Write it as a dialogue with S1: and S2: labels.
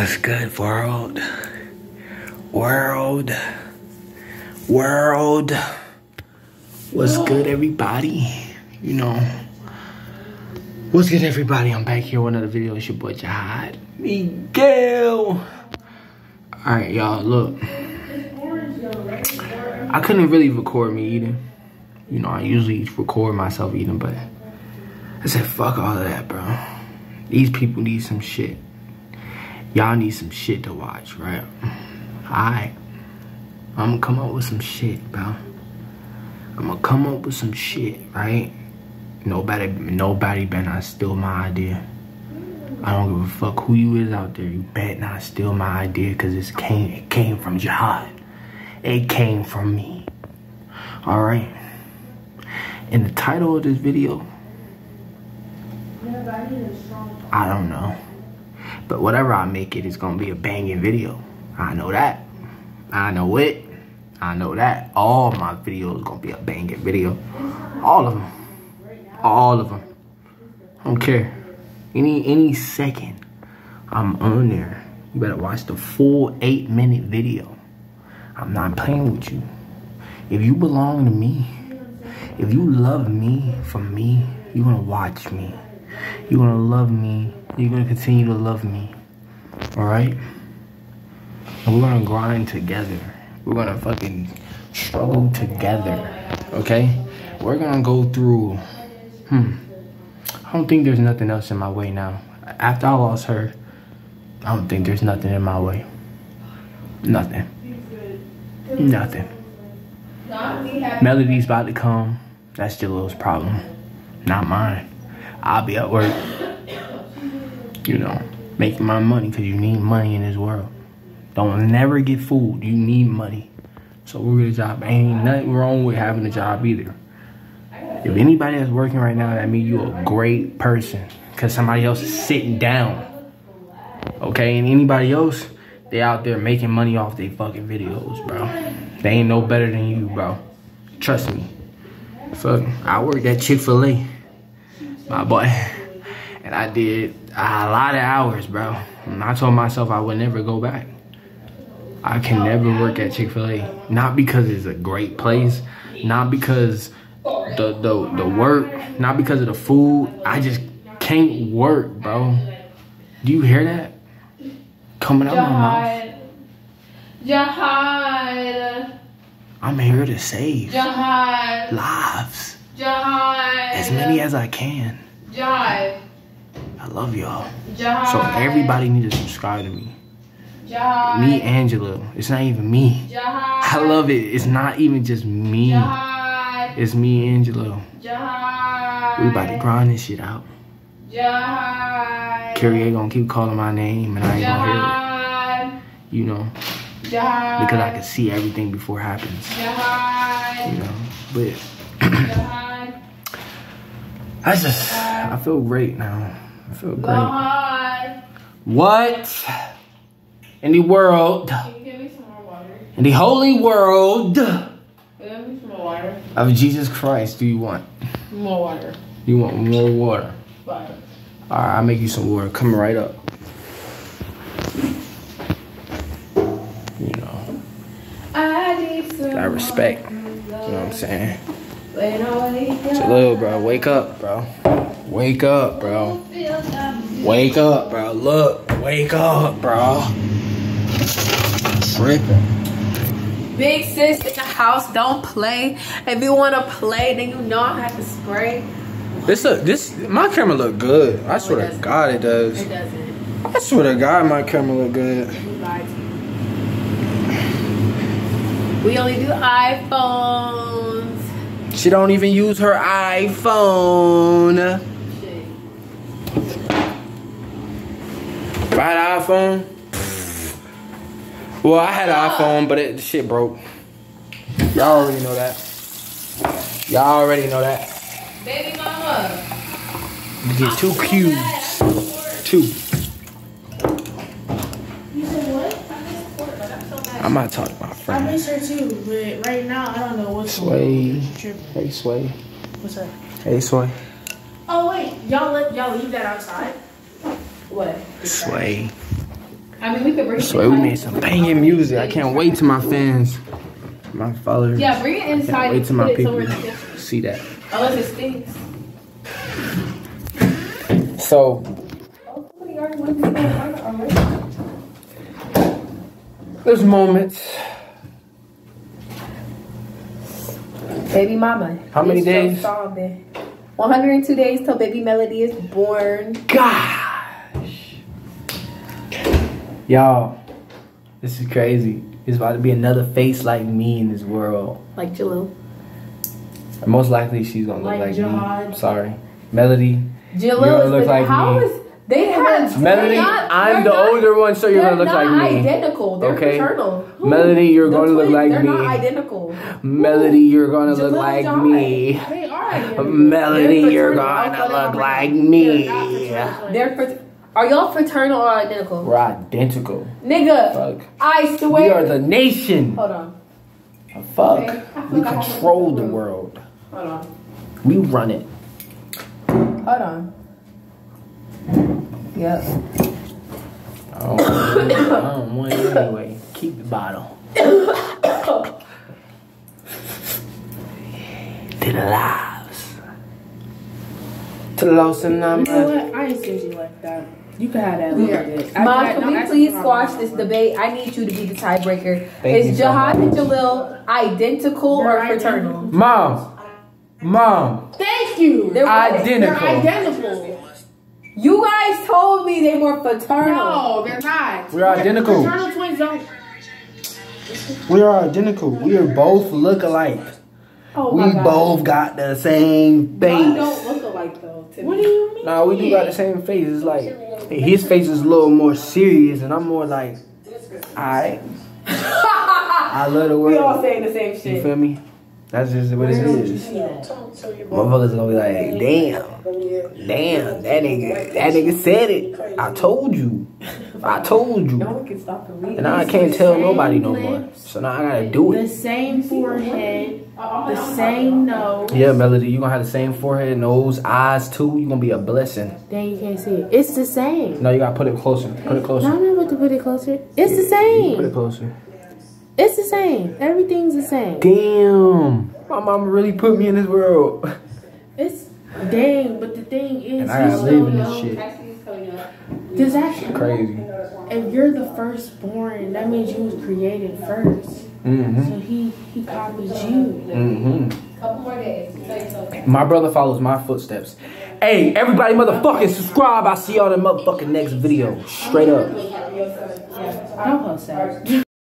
S1: What's good, world? World. World. What's good, everybody? You know. What's good, everybody? I'm back here with another video. It's your boy Jahad Miguel. Alright, y'all, look. I couldn't really record me eating. You know, I usually record myself eating, but I said, fuck all of that, bro. These people need some shit. Y'all need some shit to watch, right? Alright. I'm gonna come up with some shit, bro. I'm gonna come up with some shit, right? Nobody, nobody better not steal my idea. I don't give a fuck who you is out there. You bet not steal my idea because it came, it came from Jahad. It came from me. All right. And the title of this video, I don't know. But whatever I make it, it's gonna be a banging video. I know that. I know it. I know that. All my videos gonna be a banging video. All of them. All of them. I don't care. Any any second I'm on there. You better watch the full eight minute video. I'm not playing with you. If you belong to me, if you love me for me, you're gonna watch me. You're gonna love me. You're gonna continue to love me. Alright? And we're gonna grind together. We're gonna fucking struggle together. Okay? We're gonna go through. Hmm. I don't think there's nothing else in my way now. After I lost her, I don't think there's nothing in my way. Nothing. Nothing. Melody's about to come. That's Jalilo's problem. Not mine. I'll be at work, you know, making my money because you need money in this world. Don't never get fooled. You need money. So we're get a job. Ain't nothing wrong with having a job either. If anybody that's working right now, that means you're a great person because somebody else is sitting down. Okay, and anybody else, they out there making money off their fucking videos, bro. They ain't no better than you, bro. Trust me. Fuck, I worked at Chick-fil-A, my boy. And I did a lot of hours, bro. And I told myself I would never go back. I can never work at Chick-fil-A. Not because it's a great place. Not because the, the, the work. Not because of the food. I just can't work, bro. Do you hear that? Coming out my mouth.
S2: Jahad.
S1: I'm here to save
S2: Jahad.
S1: lives.
S2: Jahad.
S1: As many as I can.
S2: Jahad.
S1: I love y'all. So everybody need to subscribe to me. Me, Angela. It's not even me. I love it. It's not even just me. It's me, Angelo. We about to grind this shit out. Carrie gonna keep calling my name and I ain't gonna hear it. You know, because I can see everything before it happens. You know, but I just, I feel great now. I feel great.
S2: Jahad.
S1: What in the world,
S2: Can you give me some more water?
S1: in the holy world of
S2: Give me some more water.
S1: Jesus Christ do you want?
S2: More water.
S1: You want more water? All right, I'll make you some water. Come right up. You know,
S2: I
S1: I respect. You know what I'm saying?
S2: When I wake
S1: So little bro, wake up, bro. Wake up, bro. Wake up, bro. Look, wake up, bro. Tripping.
S2: Big sis in the house, don't play. If you want to play, then you know I have to spray.
S1: This look, this my camera look good. I oh, swear to. God it does.
S2: It doesn't.
S1: I swear to God my camera look good.
S2: We lied to you. We only do iPhones.
S1: She don't even use her iPhone. If I had an iPhone, well, I had an iPhone, but it, the shit broke. Y'all already know that. Y'all already know that.
S2: Baby mama.
S1: You get two cubes. Two.
S3: You said what? I miss pork, but I'm.
S1: I'm not talking about
S3: I
S1: friends.
S3: miss her too, but right now I don't know what's
S1: Sway.
S3: going on. Tripping.
S1: Hey, Sway.
S3: What's up?
S1: Hey, Sway.
S3: Oh wait, y'all let y'all leave that outside?
S2: What?
S1: Sway.
S2: I mean, we could bring it
S1: we made some banging music. I can't wait to my fans, my followers.
S2: Yeah, bring it inside
S1: wait
S2: and
S1: till my people
S2: somewhere in the kitchen.
S1: see that.
S2: Unless it stinks.
S1: So
S2: Somebody already went to the toilet already.
S1: there's moments.
S2: Baby mama.
S1: How many days?
S2: sobbing. 102 days till baby Melody is born.
S1: Gosh, y'all, this is crazy. It's about to be another face like me in this world.
S2: Like Jalil.
S1: Most likely she's gonna look
S3: Like
S1: like,
S3: Jahad.
S1: me. Sorry, Melody.
S2: Jalil
S1: You're gonna look
S2: the,
S1: like
S2: how
S1: me.
S2: is they have
S1: Melody,
S2: not-
S1: I'm the
S2: not-
S1: older one, so you're
S2: they're
S1: gonna look like me.
S2: identical. They're
S1: Okay.
S2: fraternal.
S1: Melody, you're
S2: The
S1: gonna look
S2: twins,
S1: like
S2: they're
S1: me.
S2: not identical.
S1: Melody, you're gonna look like
S2: Jahad.
S1: me.
S3: They are. identical.
S1: Melody,
S2: They're
S1: you're gonna look like me.
S3: They're not fraternal
S2: They're frat- are y'all fraternal or identical?
S1: We're identical.
S2: Nigga,
S1: Fuck.
S2: I swear.
S1: We are the nation.
S2: Hold on.
S1: Fuck.
S2: Okay,
S1: We
S2: forgot.
S1: control the world.
S2: Hold on.
S1: We run it.
S2: Hold on. Yep.
S1: I don't want it. I don't want it anyway. Keep the bottle. to the lives. To the lost and
S3: You know
S1: number.
S3: what? I ain't stingy like that. You can have that. Look at it.
S2: Mom,
S3: I-
S2: can
S3: no,
S2: we please squash this debate? I need you to be the tiebreaker.
S1: Thank you
S2: Is
S1: so
S2: and. Jalil identical or
S3: They're
S2: fraternal?
S1: Mom. Mom.
S3: Thank you.
S2: They're
S1: Identical.
S3: They're identical.
S2: You guys told me they were fraternal.
S3: No, they're not.
S1: We're identical.
S3: Fraternal twins don't.
S1: We are identical. We are both look alike.
S2: Oh
S1: We
S2: my God.
S1: both got the same
S2: Y'all
S1: face.
S2: Don't look alike though.
S3: What do you mean?
S1: Nah, we do got the same face. It's like his face is a little more serious, and I'm more like, alright. I love the way
S2: We all saying the same
S1: You
S2: shit.
S1: feel me? That's just what it is. Motherfuckers gonna be like, damn, damn, that nigga, that nigga said it. I told you, I told
S2: No
S1: you,
S2: one can stop from me.
S1: and now I can't tell nobody no more. So now I gotta do it.
S3: The same forehead, the same nose.
S1: Yeah, Melody, you gonna have the same forehead, nose, eyes too. You gonna be a blessing.
S3: Then you can't see it. It's the same.
S1: No, you gotta put it closer. Put it
S3: No,
S1: closer.
S3: I'm not about to put it closer. It's the same.
S1: Put it closer.
S3: It's the same. Everything's the same.
S1: Damn, my mama really put me in this world.
S3: It's dang, but the thing is,
S1: And I gotta
S3: you
S1: live in this
S3: know-
S1: shit.
S3: Does that
S1: Crazy.
S3: if you're the firstborn, that means you was created first.
S1: Mm-hmm.
S3: So he he copied you.
S1: Mm-hmm.
S2: Couple more days. Tell you something.
S1: My brother follows my footsteps. Hey, everybody motherfucking subscribe. I see y'all in the motherfucking next video. Straight up.
S3: Don't post that.